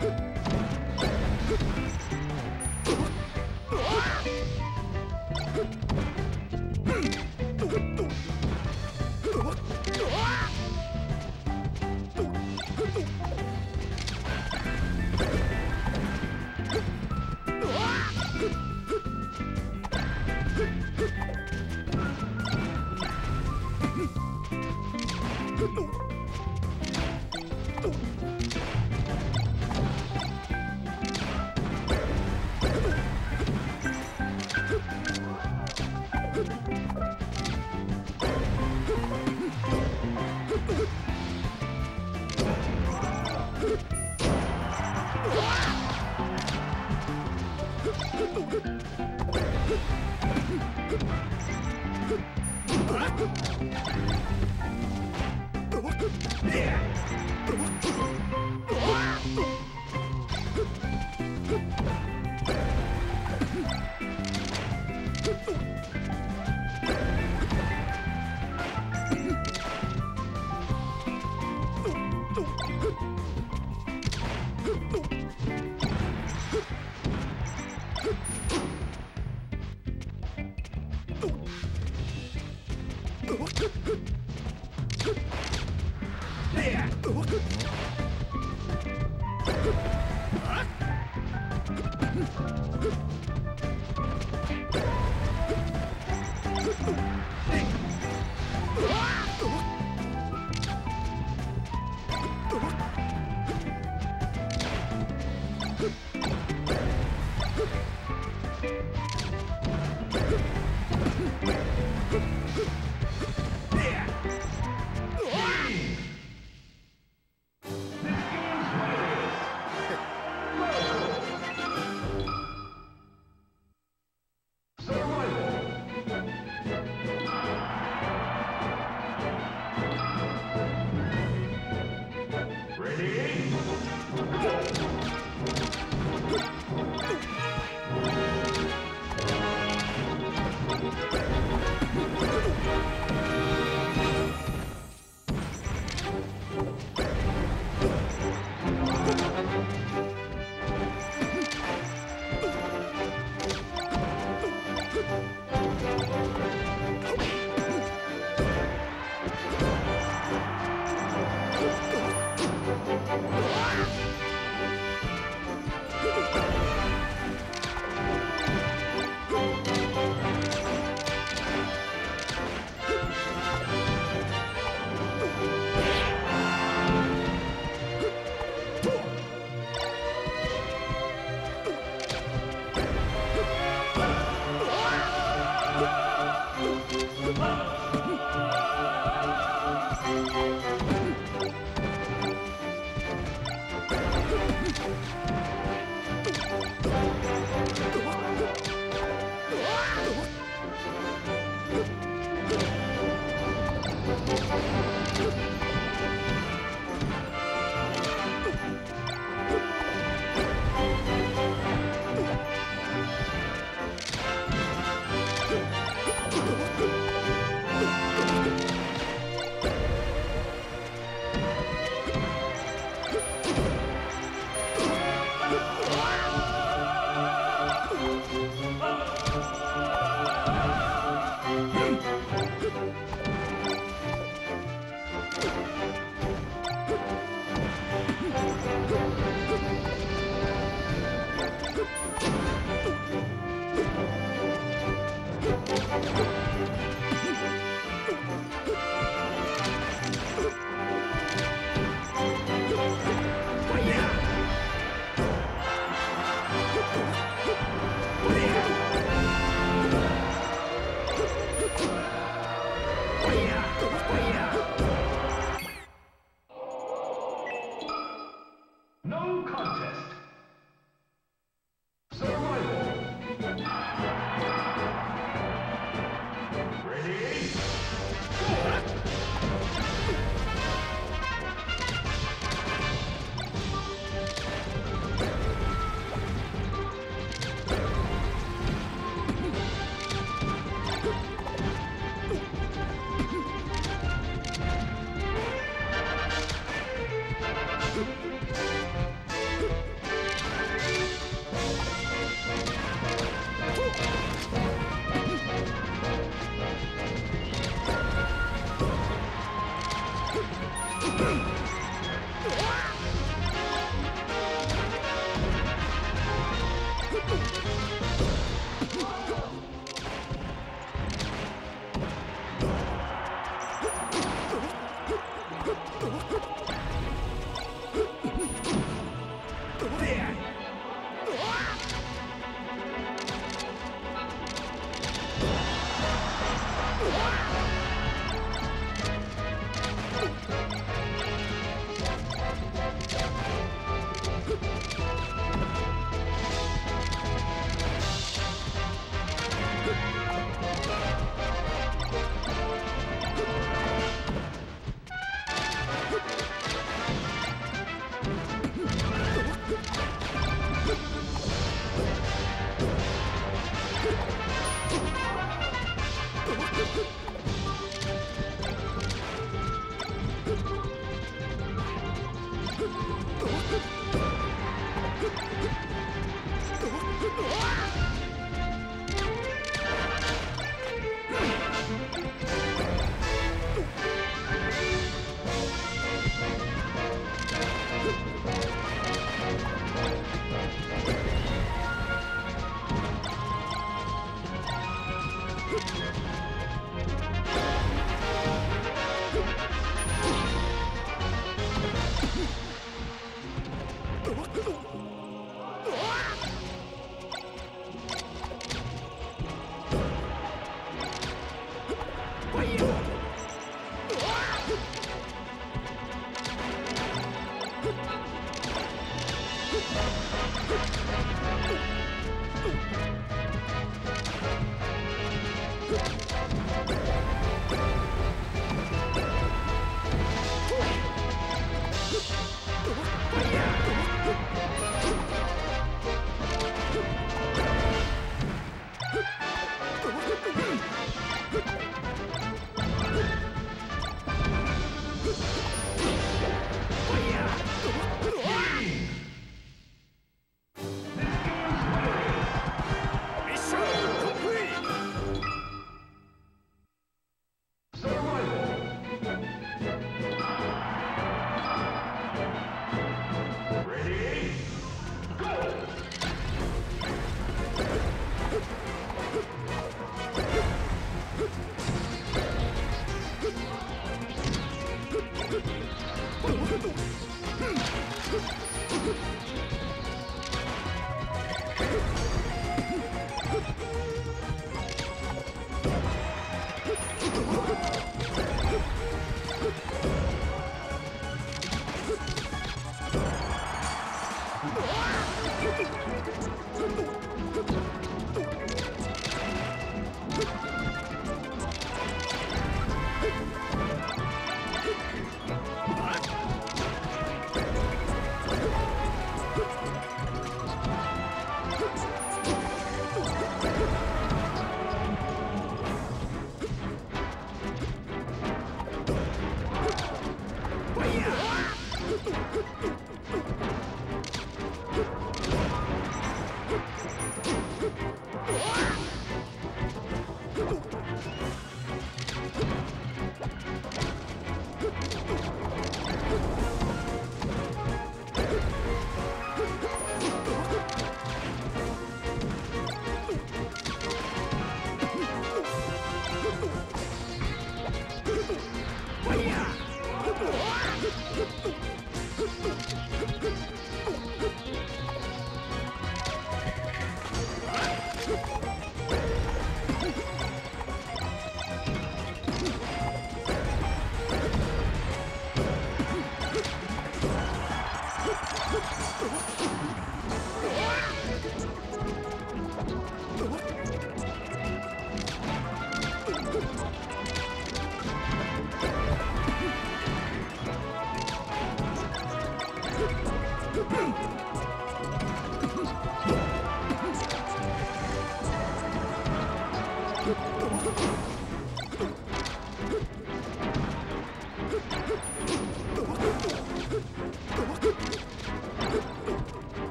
哼。Survival.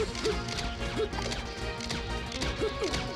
フッフッフッフッフッ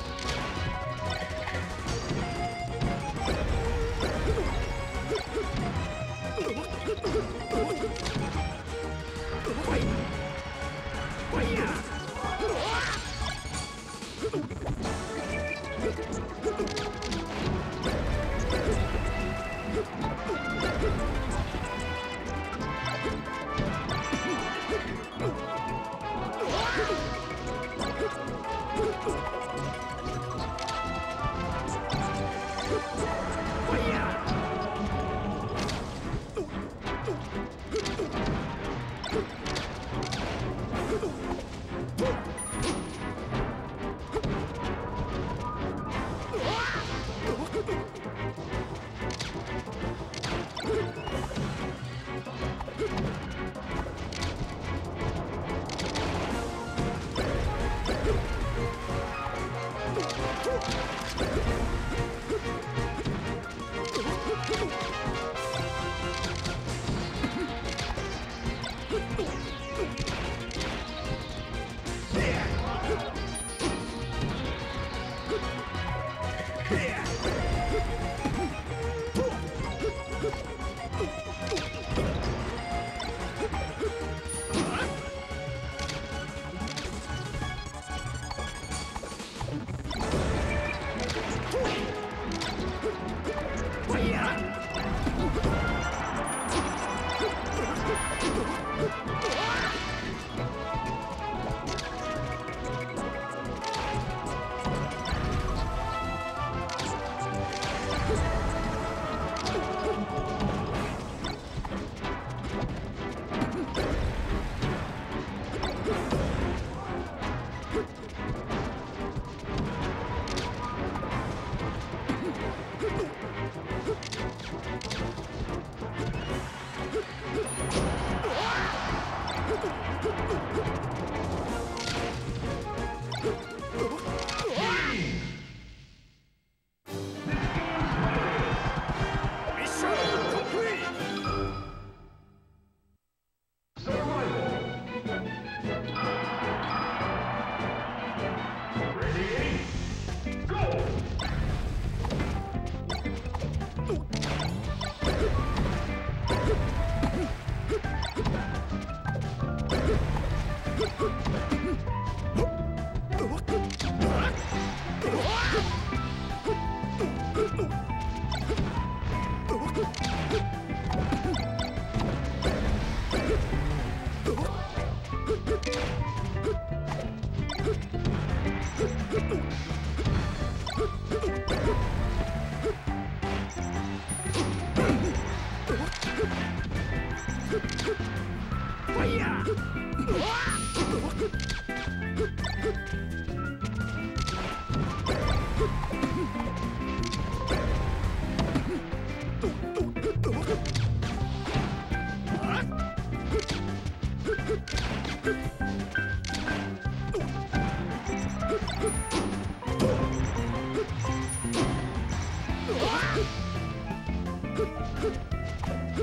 Huh?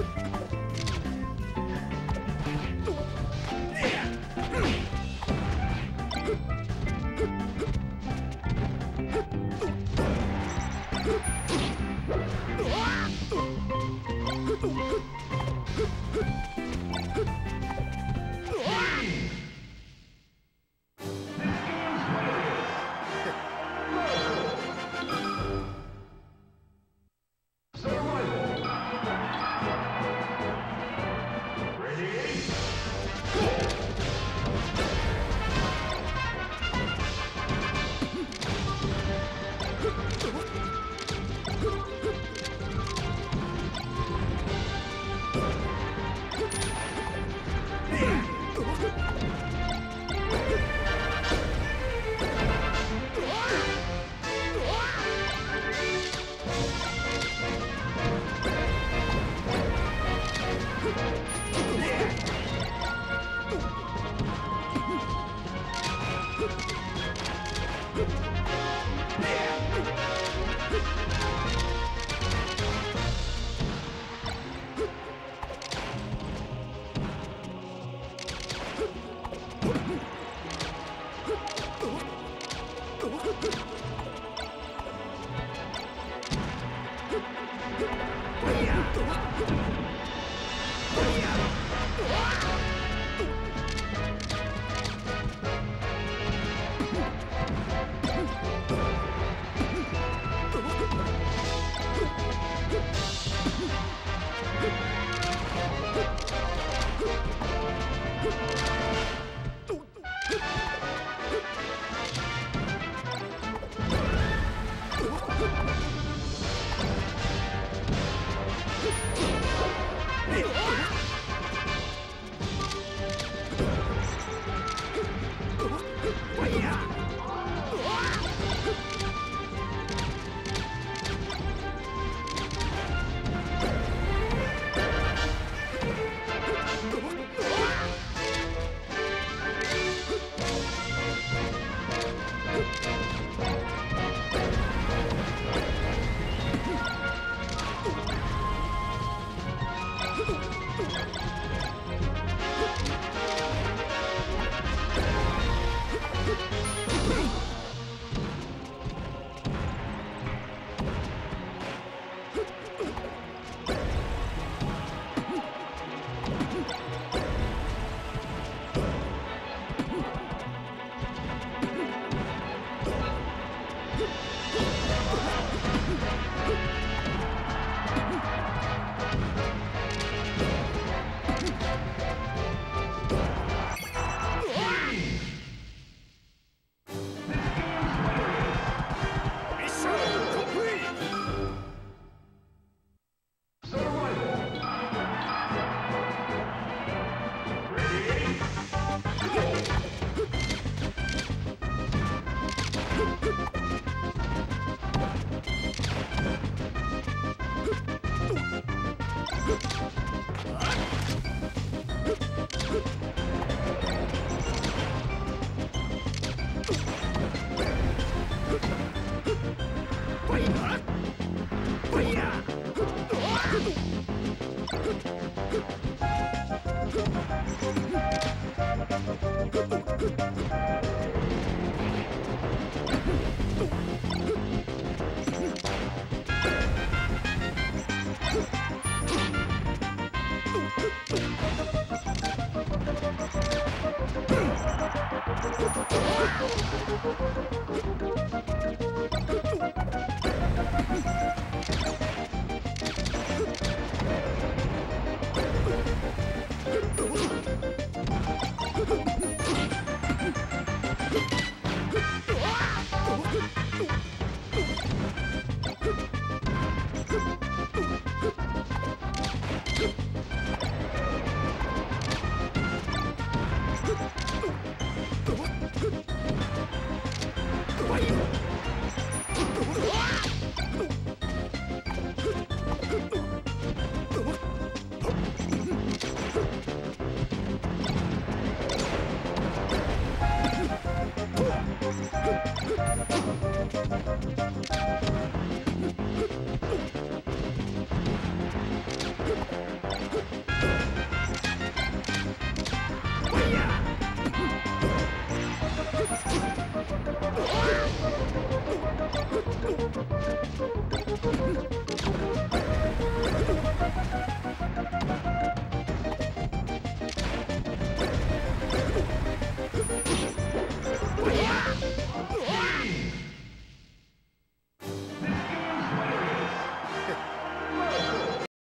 ん?